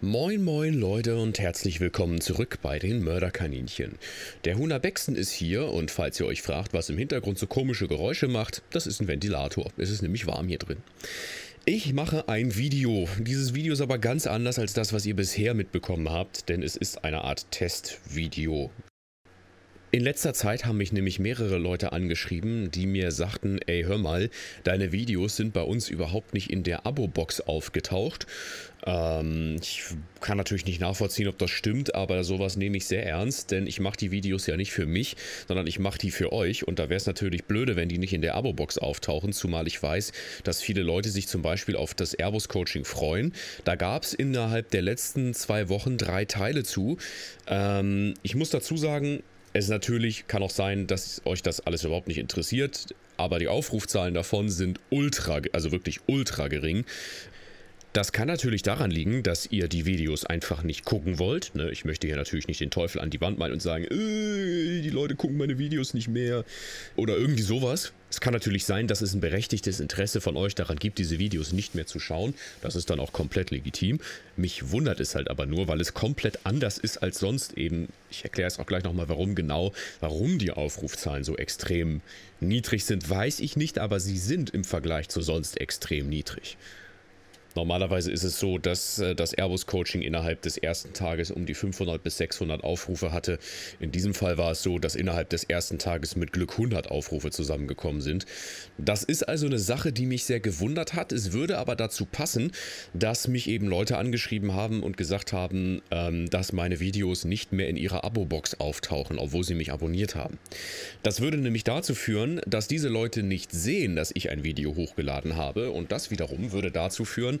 Moin moin Leute und herzlich willkommen zurück bei den Mörderkaninchen. Der Huna Bexton ist hier und falls ihr euch fragt, was im Hintergrund so komische Geräusche macht, das ist ein Ventilator. Es ist nämlich warm hier drin. Ich mache ein Video. Dieses Video ist aber ganz anders als das, was ihr bisher mitbekommen habt, denn es ist eine Art Testvideo. In letzter Zeit haben mich nämlich mehrere Leute angeschrieben, die mir sagten, ey hör mal, deine Videos sind bei uns überhaupt nicht in der Abo-Box aufgetaucht. Ähm, ich kann natürlich nicht nachvollziehen, ob das stimmt, aber sowas nehme ich sehr ernst, denn ich mache die Videos ja nicht für mich, sondern ich mache die für euch und da wäre es natürlich blöde, wenn die nicht in der Abo-Box auftauchen, zumal ich weiß, dass viele Leute sich zum Beispiel auf das Airbus-Coaching freuen. Da gab es innerhalb der letzten zwei Wochen drei Teile zu. Ähm, ich muss dazu sagen, es natürlich kann auch sein, dass euch das alles überhaupt nicht interessiert, aber die Aufrufzahlen davon sind ultra, also wirklich ultra gering. Das kann natürlich daran liegen, dass ihr die Videos einfach nicht gucken wollt. Ne? Ich möchte hier natürlich nicht den Teufel an die Wand malen und sagen, äh, die Leute gucken meine Videos nicht mehr oder irgendwie sowas. Es kann natürlich sein, dass es ein berechtigtes Interesse von euch daran gibt, diese Videos nicht mehr zu schauen. Das ist dann auch komplett legitim. Mich wundert es halt aber nur, weil es komplett anders ist als sonst eben. Ich erkläre es auch gleich nochmal, warum genau, warum die Aufrufzahlen so extrem niedrig sind, weiß ich nicht, aber sie sind im Vergleich zu sonst extrem niedrig. Normalerweise ist es so, dass äh, das Airbus-Coaching innerhalb des ersten Tages um die 500 bis 600 Aufrufe hatte. In diesem Fall war es so, dass innerhalb des ersten Tages mit Glück 100 Aufrufe zusammengekommen sind. Das ist also eine Sache, die mich sehr gewundert hat. Es würde aber dazu passen, dass mich eben Leute angeschrieben haben und gesagt haben, ähm, dass meine Videos nicht mehr in ihrer Abo-Box auftauchen, obwohl sie mich abonniert haben. Das würde nämlich dazu führen, dass diese Leute nicht sehen, dass ich ein Video hochgeladen habe und das wiederum würde dazu führen,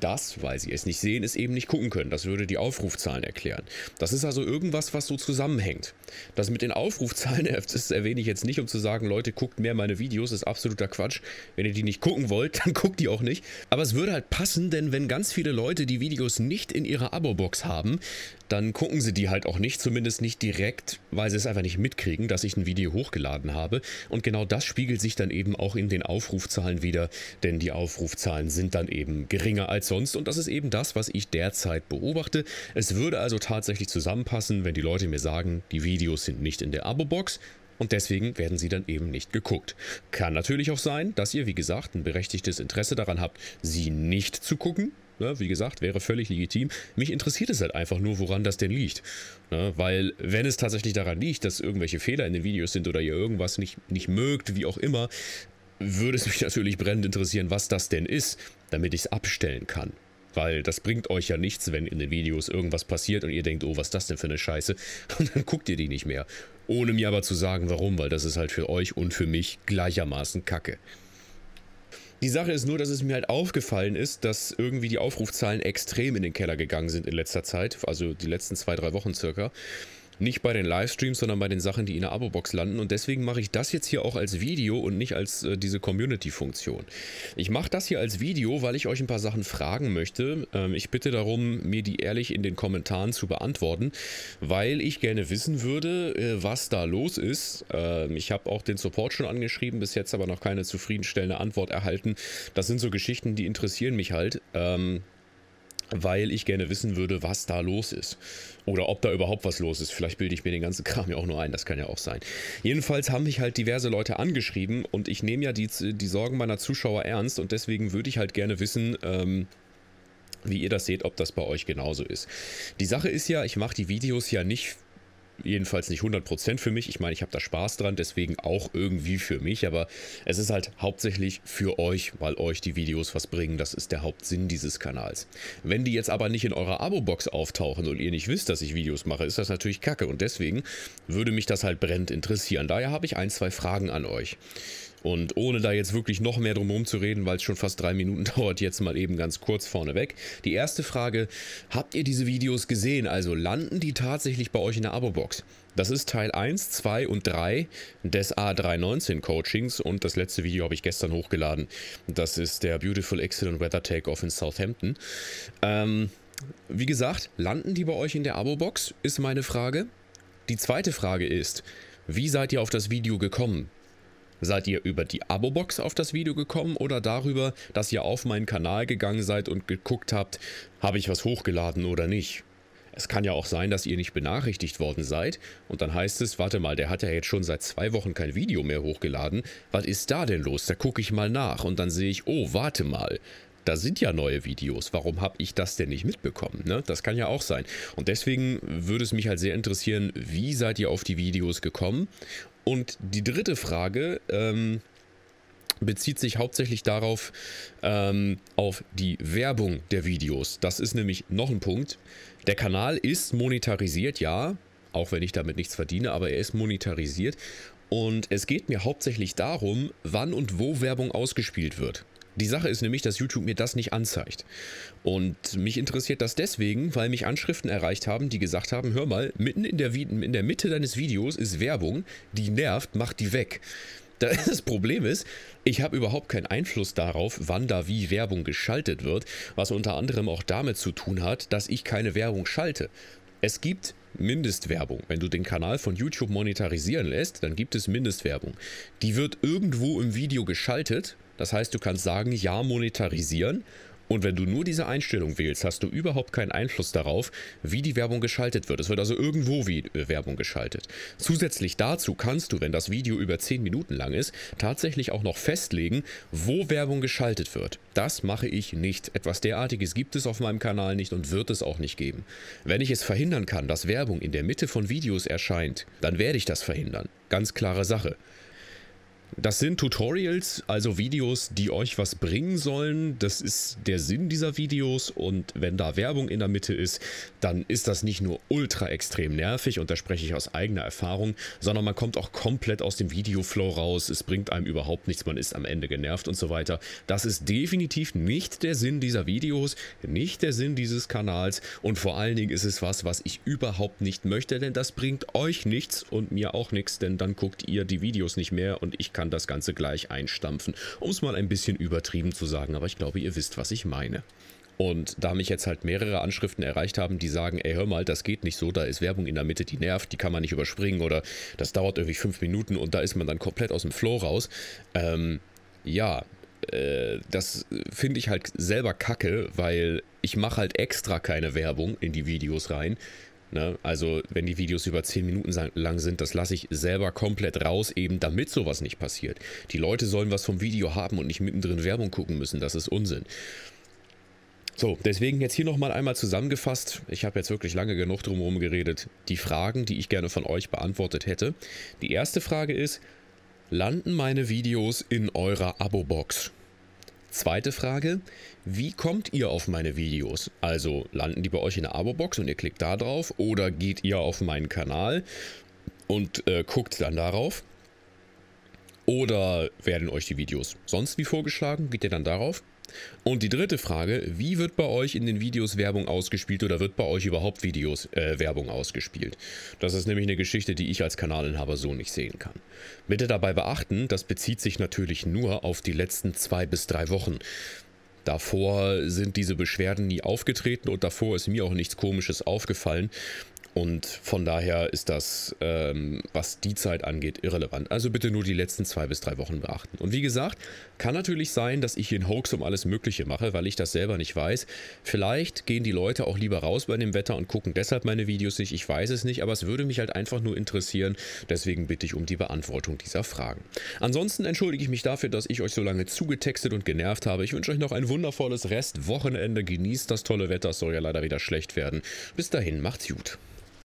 das, weil sie es nicht sehen, es eben nicht gucken können. Das würde die Aufrufzahlen erklären. Das ist also irgendwas, was so zusammenhängt. Das mit den Aufrufzahlen, das erwähne ich jetzt nicht, um zu sagen, Leute, guckt mehr meine Videos, ist absoluter Quatsch. Wenn ihr die nicht gucken wollt, dann guckt die auch nicht. Aber es würde halt passen, denn wenn ganz viele Leute die Videos nicht in ihrer Abo-Box haben, dann gucken sie die halt auch nicht, zumindest nicht direkt, weil sie es einfach nicht mitkriegen, dass ich ein Video hochgeladen habe. Und genau das spiegelt sich dann eben auch in den Aufrufzahlen wieder, denn die Aufrufzahlen sind dann eben geringer als sonst und das ist eben das, was ich derzeit beobachte. Es würde also tatsächlich zusammenpassen, wenn die Leute mir sagen, die Videos sind nicht in der Abo-Box, und deswegen werden sie dann eben nicht geguckt. Kann natürlich auch sein, dass ihr, wie gesagt, ein berechtigtes Interesse daran habt, sie nicht zu gucken. Ne, wie gesagt, wäre völlig legitim. Mich interessiert es halt einfach nur, woran das denn liegt. Ne, weil, wenn es tatsächlich daran liegt, dass irgendwelche Fehler in den Videos sind oder ihr irgendwas nicht, nicht mögt, wie auch immer, würde es mich natürlich brennend interessieren, was das denn ist, damit ich es abstellen kann. Weil das bringt euch ja nichts, wenn in den Videos irgendwas passiert und ihr denkt, oh, was ist das denn für eine Scheiße? Und dann guckt ihr die nicht mehr. Ohne mir aber zu sagen, warum, weil das ist halt für euch und für mich gleichermaßen Kacke. Die Sache ist nur, dass es mir halt aufgefallen ist, dass irgendwie die Aufrufzahlen extrem in den Keller gegangen sind in letzter Zeit, also die letzten zwei, drei Wochen circa. Nicht bei den Livestreams, sondern bei den Sachen, die in der Abo-Box landen. Und deswegen mache ich das jetzt hier auch als Video und nicht als äh, diese Community-Funktion. Ich mache das hier als Video, weil ich euch ein paar Sachen fragen möchte. Ähm, ich bitte darum, mir die ehrlich in den Kommentaren zu beantworten, weil ich gerne wissen würde, äh, was da los ist. Ähm, ich habe auch den Support schon angeschrieben, bis jetzt aber noch keine zufriedenstellende Antwort erhalten. Das sind so Geschichten, die interessieren mich halt. Ähm, weil ich gerne wissen würde, was da los ist. Oder ob da überhaupt was los ist. Vielleicht bilde ich mir den ganzen Kram ja auch nur ein, das kann ja auch sein. Jedenfalls haben mich halt diverse Leute angeschrieben und ich nehme ja die, die Sorgen meiner Zuschauer ernst und deswegen würde ich halt gerne wissen, ähm, wie ihr das seht, ob das bei euch genauso ist. Die Sache ist ja, ich mache die Videos ja nicht jedenfalls nicht 100% für mich. Ich meine, ich habe da Spaß dran, deswegen auch irgendwie für mich, aber es ist halt hauptsächlich für euch, weil euch die Videos was bringen. Das ist der Hauptsinn dieses Kanals. Wenn die jetzt aber nicht in eurer Abo-Box auftauchen und ihr nicht wisst, dass ich Videos mache, ist das natürlich kacke und deswegen würde mich das halt brennend interessieren. Daher habe ich ein, zwei Fragen an euch. Und ohne da jetzt wirklich noch mehr drumherum zu reden, weil es schon fast drei Minuten dauert, jetzt mal eben ganz kurz vorneweg. Die erste Frage, habt ihr diese Videos gesehen? Also landen die tatsächlich bei euch in der Abo-Box? Das ist Teil 1, 2 und 3 des A319 Coachings und das letzte Video habe ich gestern hochgeladen. Das ist der Beautiful Excellent Weather Takeoff in Southampton. Ähm, wie gesagt, landen die bei euch in der Abo-Box, ist meine Frage. Die zweite Frage ist, wie seid ihr auf das Video gekommen? Seid ihr über die Abo-Box auf das Video gekommen oder darüber, dass ihr auf meinen Kanal gegangen seid und geguckt habt, habe ich was hochgeladen oder nicht? Es kann ja auch sein, dass ihr nicht benachrichtigt worden seid und dann heißt es, warte mal, der hat ja jetzt schon seit zwei Wochen kein Video mehr hochgeladen. Was ist da denn los? Da gucke ich mal nach und dann sehe ich, oh, warte mal, da sind ja neue Videos. Warum habe ich das denn nicht mitbekommen? Ne? Das kann ja auch sein. Und deswegen würde es mich halt sehr interessieren, wie seid ihr auf die Videos gekommen und die dritte Frage ähm, bezieht sich hauptsächlich darauf, ähm, auf die Werbung der Videos. Das ist nämlich noch ein Punkt. Der Kanal ist monetarisiert, ja, auch wenn ich damit nichts verdiene, aber er ist monetarisiert. Und es geht mir hauptsächlich darum, wann und wo Werbung ausgespielt wird. Die Sache ist nämlich, dass YouTube mir das nicht anzeigt. Und mich interessiert das deswegen, weil mich Anschriften erreicht haben, die gesagt haben, hör mal, mitten in der, in der Mitte deines Videos ist Werbung, die nervt, mach die weg. Das Problem ist, ich habe überhaupt keinen Einfluss darauf, wann da wie Werbung geschaltet wird, was unter anderem auch damit zu tun hat, dass ich keine Werbung schalte. Es gibt Mindestwerbung. Wenn du den Kanal von YouTube monetarisieren lässt, dann gibt es Mindestwerbung. Die wird irgendwo im Video geschaltet das heißt, du kannst sagen, ja, monetarisieren. Und wenn du nur diese Einstellung wählst, hast du überhaupt keinen Einfluss darauf, wie die Werbung geschaltet wird. Es wird also irgendwo wie äh, Werbung geschaltet. Zusätzlich dazu kannst du, wenn das Video über 10 Minuten lang ist, tatsächlich auch noch festlegen, wo Werbung geschaltet wird. Das mache ich nicht. Etwas derartiges gibt es auf meinem Kanal nicht und wird es auch nicht geben. Wenn ich es verhindern kann, dass Werbung in der Mitte von Videos erscheint, dann werde ich das verhindern. Ganz klare Sache. Das sind Tutorials, also Videos, die euch was bringen sollen. Das ist der Sinn dieser Videos und wenn da Werbung in der Mitte ist, dann ist das nicht nur ultra extrem nervig und da spreche ich aus eigener Erfahrung, sondern man kommt auch komplett aus dem Videoflow raus. Es bringt einem überhaupt nichts, man ist am Ende genervt und so weiter. Das ist definitiv nicht der Sinn dieser Videos, nicht der Sinn dieses Kanals und vor allen Dingen ist es was, was ich überhaupt nicht möchte, denn das bringt euch nichts und mir auch nichts, denn dann guckt ihr die Videos nicht mehr und ich kann kann das Ganze gleich einstampfen, um es mal ein bisschen übertrieben zu sagen, aber ich glaube, ihr wisst, was ich meine. Und da mich jetzt halt mehrere Anschriften erreicht haben, die sagen, ey, hör mal, das geht nicht so, da ist Werbung in der Mitte, die nervt, die kann man nicht überspringen oder das dauert irgendwie fünf Minuten und da ist man dann komplett aus dem Flow raus. Ähm, ja, äh, das finde ich halt selber kacke, weil ich mache halt extra keine Werbung in die Videos rein. Ne? Also wenn die Videos über 10 Minuten lang sind, das lasse ich selber komplett raus, eben damit sowas nicht passiert. Die Leute sollen was vom Video haben und nicht mittendrin Werbung gucken müssen, das ist Unsinn. So, deswegen jetzt hier nochmal einmal zusammengefasst. Ich habe jetzt wirklich lange genug drumherum geredet. Die Fragen, die ich gerne von euch beantwortet hätte. Die erste Frage ist, landen meine Videos in eurer Abo-Box? Zweite Frage, wie kommt ihr auf meine Videos? Also landen die bei euch in der Abo-Box und ihr klickt da drauf oder geht ihr auf meinen Kanal und äh, guckt dann darauf? Oder werden euch die Videos sonst wie vorgeschlagen? Geht ihr dann darauf? Und die dritte Frage, wie wird bei euch in den Videos Werbung ausgespielt oder wird bei euch überhaupt Videos äh, Werbung ausgespielt? Das ist nämlich eine Geschichte, die ich als Kanalinhaber so nicht sehen kann. Bitte dabei beachten, das bezieht sich natürlich nur auf die letzten zwei bis drei Wochen. Davor sind diese Beschwerden nie aufgetreten und davor ist mir auch nichts Komisches aufgefallen. Und von daher ist das, ähm, was die Zeit angeht, irrelevant. Also bitte nur die letzten zwei bis drei Wochen beachten. Und wie gesagt, kann natürlich sein, dass ich hier einen Hoax um alles Mögliche mache, weil ich das selber nicht weiß. Vielleicht gehen die Leute auch lieber raus bei dem Wetter und gucken deshalb meine Videos nicht. Ich weiß es nicht, aber es würde mich halt einfach nur interessieren. Deswegen bitte ich um die Beantwortung dieser Fragen. Ansonsten entschuldige ich mich dafür, dass ich euch so lange zugetextet und genervt habe. Ich wünsche euch noch ein wundervolles Restwochenende. Genießt das tolle Wetter. Es soll ja leider wieder schlecht werden. Bis dahin, macht's gut.